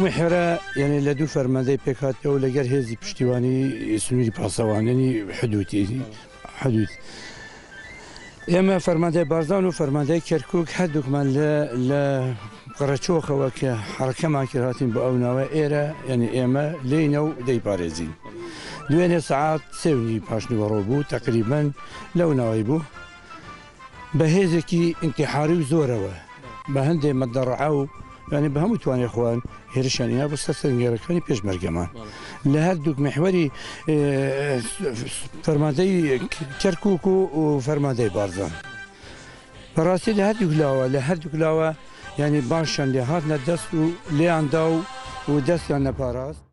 محێرە یعنی لە دوو فەرمەندەی پێکاتەوە لەگەر هێزی پشتیوانی سنووری پاسەوانێنی حدوتی حدود. ئێمە فەرماندەی بارزان و فەرماندەی کەرکک هەردووکمان لە قڕەچۆخەوە کە حرکەمان کردهاتین بە ئەو ناوە ئێرە یعنی ئێمە لینە و دەیپارێزین. دوێنێ سعات سێونی پاشنی بەڕۆ بوو تقریبن لەو ناوی بوو بە هێزێکی انتحاری و زۆرەوە بە هەندێ مەدەڕعا و ینی بە هەموو توانێ خوان هێرشانیا بستە سەرنگێرەکانی پێشمەرگەمان لە هەر دوک مەحوەری فەرمادەی کەرکک و فەرمادەی بارزان. بەڕاستی لە هەردووکلاوە لە هەردووکلاوە ینی باششان لێ هاتنە دەست و لێیاندا و و دەستیان نەپاراست.